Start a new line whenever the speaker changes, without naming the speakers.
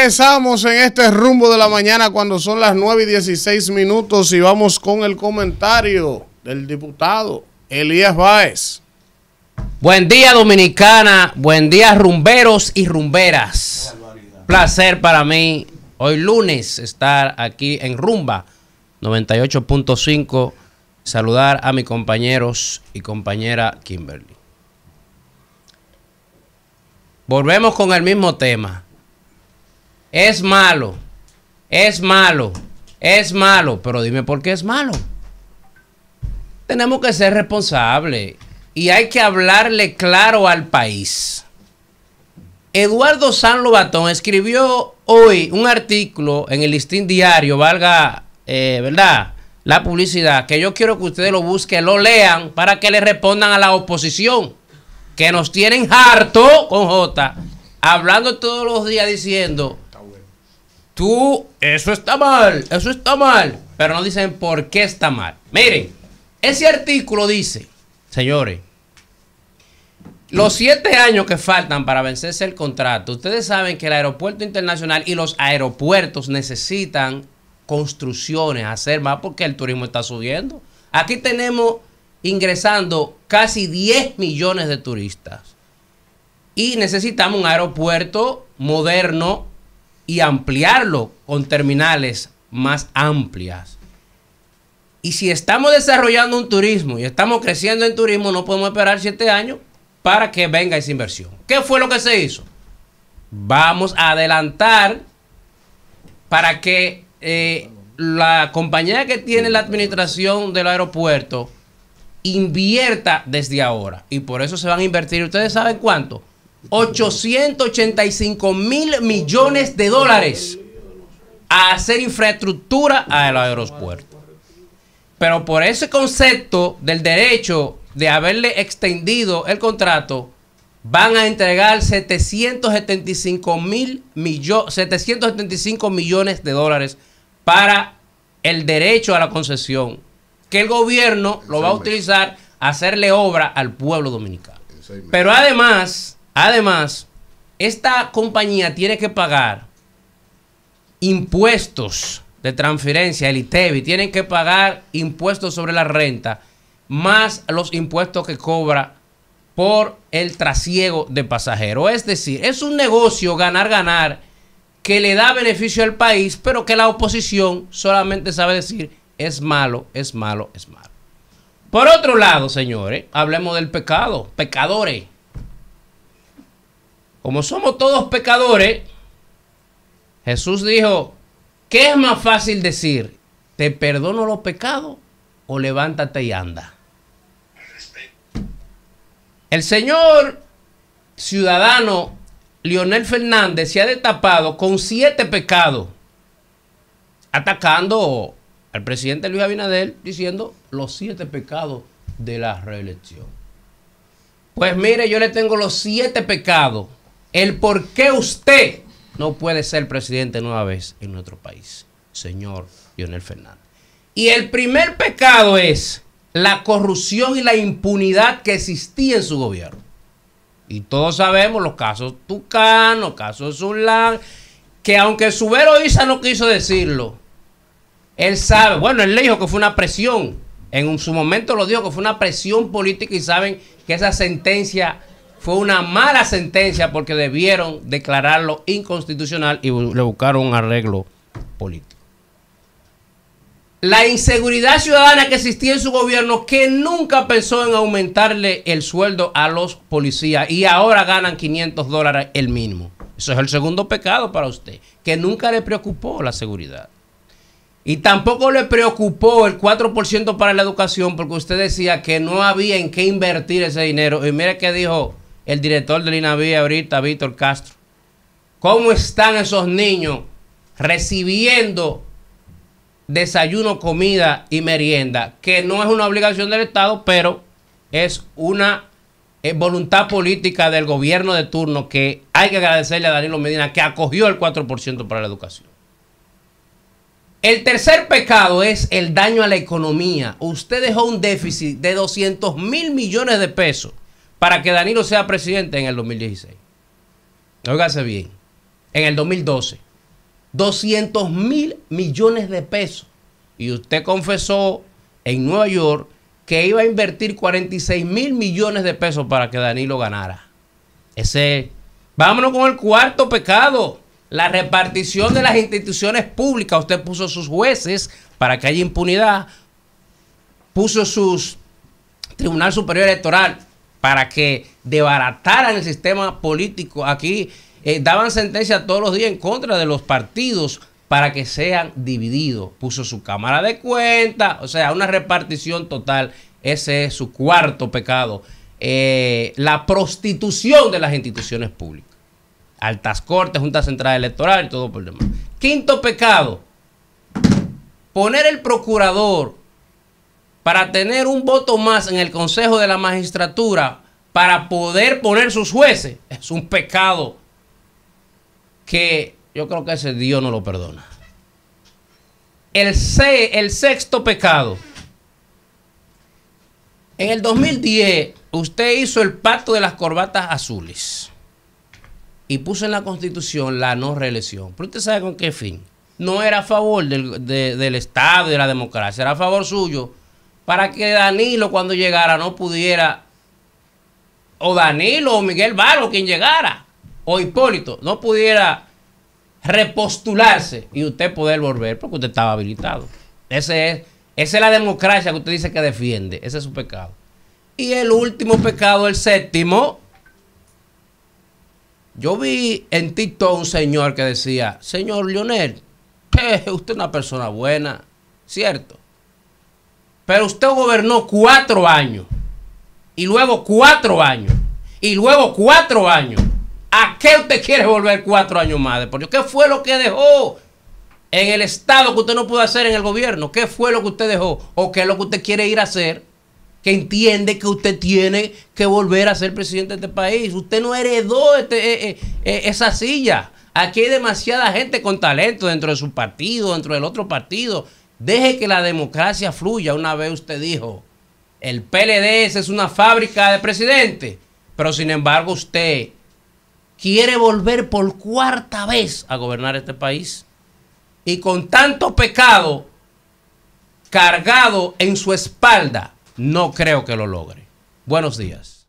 Regresamos en este rumbo de la mañana cuando son las 9 y 16 minutos y vamos con el comentario del diputado Elías Báez.
Buen día Dominicana, buen día rumberos y rumberas. Placer para mí hoy lunes estar aquí en Rumba 98.5, saludar a mis compañeros y compañera Kimberly. Volvemos con el mismo tema. Es malo, es malo, es malo, pero dime por qué es malo. Tenemos que ser responsables y hay que hablarle claro al país. Eduardo San Lobatón escribió hoy un artículo en el listín diario, valga, eh, ¿verdad? La publicidad, que yo quiero que ustedes lo busquen, lo lean para que le respondan a la oposición, que nos tienen harto con J, hablando todos los días diciendo, tú, eso está mal, eso está mal, pero no dicen por qué está mal. Miren, ese artículo dice, señores, los siete años que faltan para vencerse el contrato, ustedes saben que el aeropuerto internacional y los aeropuertos necesitan construcciones, hacer más porque el turismo está subiendo. Aquí tenemos ingresando casi 10 millones de turistas. Y necesitamos un aeropuerto moderno y ampliarlo con terminales más amplias. Y si estamos desarrollando un turismo y estamos creciendo en turismo, no podemos esperar siete años para que venga esa inversión. ¿Qué fue lo que se hizo? Vamos a adelantar para que eh, la compañía que tiene la administración del aeropuerto invierta desde ahora. Y por eso se van a invertir. ¿Ustedes saben cuánto? 885 mil millones de dólares a hacer infraestructura al aeropuerto. Pero por ese concepto del derecho de haberle extendido el contrato, van a entregar 775 mil millones, 775 millones de dólares para el derecho a la concesión, que el gobierno lo va a utilizar a hacerle obra al pueblo dominicano. Pero además, además, esta compañía tiene que pagar impuestos de transferencia, el ITEVI, tienen que pagar impuestos sobre la renta, más los impuestos que cobra por el trasiego de pasajeros. Es decir, es un negocio ganar-ganar que le da beneficio al país, pero que la oposición solamente sabe decir es malo, es malo, es malo. Por otro lado, señores, hablemos del pecado, pecadores. Como somos todos pecadores, Jesús dijo, ¿Qué es más fácil decir? ¿Te perdono los pecados o levántate y anda? El señor ciudadano Leonel Fernández se ha destapado con siete pecados, atacando al presidente Luis Abinader diciendo los siete pecados de la reelección. Pues mire, yo le tengo los siete pecados. El por qué usted no puede ser presidente nueva vez en nuestro país, señor Lionel Fernández. Y el primer pecado es la corrupción y la impunidad que existía en su gobierno. Y todos sabemos los casos Tucano, los casos Zulán, que aunque Subero Isa no quiso decirlo, él sabe, bueno, él le dijo que fue una presión, en su momento lo dijo que fue una presión política y saben que esa sentencia fue una mala sentencia porque debieron declararlo inconstitucional y le buscaron un arreglo político. La inseguridad ciudadana que existía en su gobierno, que nunca pensó en aumentarle el sueldo a los policías y ahora ganan 500 dólares el mínimo. Eso es el segundo pecado para usted, que nunca le preocupó la seguridad. Y tampoco le preocupó el 4% para la educación porque usted decía que no había en qué invertir ese dinero. Y mire que dijo el director del INAVI ahorita, Víctor Castro. ¿Cómo están esos niños recibiendo desayuno, comida y merienda? Que no es una obligación del Estado, pero es una eh, voluntad política del gobierno de turno que hay que agradecerle a Danilo Medina que acogió el 4% para la educación. El tercer pecado es el daño a la economía. Usted dejó un déficit de 200 mil millones de pesos para que Danilo sea presidente en el 2016. Óigase bien, en el 2012. 200 mil millones de pesos. Y usted confesó en Nueva York que iba a invertir 46 mil millones de pesos para que Danilo ganara. Ese. Vámonos con el cuarto pecado. La repartición de las instituciones públicas. Usted puso sus jueces para que haya impunidad. Puso sus Tribunal Superior Electoral para que debarataran el sistema político. Aquí eh, daban sentencia todos los días en contra de los partidos para que sean divididos. Puso su cámara de cuenta, o sea, una repartición total. Ese es su cuarto pecado. Eh, la prostitución de las instituciones públicas. Altas Cortes, Junta Central Electoral y todo por demás. Quinto pecado. Poner el procurador para tener un voto más en el Consejo de la Magistratura para poder poner sus jueces. Es un pecado que yo creo que ese Dios no lo perdona. El, el sexto pecado. En el 2010, usted hizo el pacto de las corbatas azules y puso en la constitución la no reelección. Pero usted sabe con qué fin. No era a favor del, del Estado y de la democracia, era a favor suyo para que Danilo cuando llegara no pudiera, o Danilo o Miguel Vargas, quien llegara, o Hipólito, no pudiera repostularse y usted poder volver porque usted estaba habilitado. Ese es, esa es la democracia que usted dice que defiende. Ese es su pecado. Y el último pecado, el séptimo. Yo vi en TikTok un señor que decía, señor Lionel, usted es una persona buena, ¿cierto? Pero usted gobernó cuatro años. Y luego cuatro años. Y luego cuatro años. ¿A qué usted quiere volver cuatro años más? Por ¿Qué fue lo que dejó en el Estado que usted no pudo hacer en el gobierno? ¿Qué fue lo que usted dejó? ¿O qué es lo que usted quiere ir a hacer? Que entiende que usted tiene que volver a ser presidente de este país. Usted no heredó este, eh, eh, eh, esa silla. Aquí hay demasiada gente con talento dentro de su partido, dentro del otro partido. Deje que la democracia fluya. Una vez usted dijo, el PLD es una fábrica de presidente. Pero sin embargo usted quiere volver por cuarta vez a gobernar este país y con tanto pecado cargado en su espalda, no creo que lo logre. Buenos días.